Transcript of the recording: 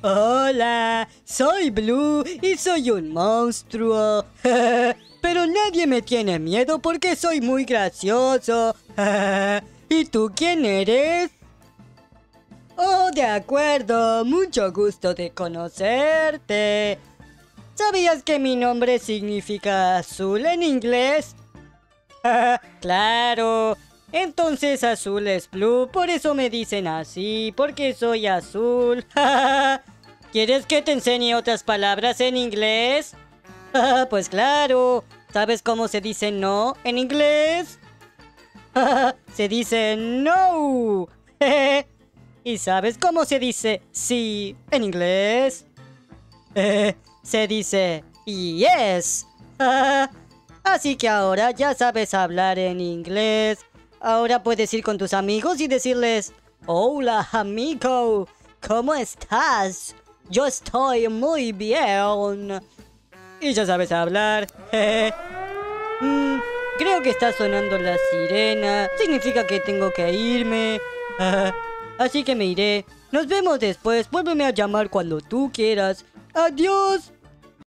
Hola, soy Blue y soy un monstruo. Pero nadie me tiene miedo porque soy muy gracioso. ¿Y tú quién eres? Oh, de acuerdo. Mucho gusto de conocerte. ¿Sabías que mi nombre significa azul en inglés? claro. Entonces azul es blue, por eso me dicen así, porque soy azul. ¿Quieres que te enseñe otras palabras en inglés? pues claro. ¿Sabes cómo se dice no en inglés? se dice no. ¿Y sabes cómo se dice sí en inglés? se dice yes. Así que ahora ya sabes hablar en inglés. Ahora puedes ir con tus amigos y decirles, hola amigo, ¿cómo estás? Yo estoy muy bien. Y ya sabes hablar. Mm, creo que está sonando la sirena. Significa que tengo que irme. Así que me iré. Nos vemos después. Vuélveme a llamar cuando tú quieras. Adiós.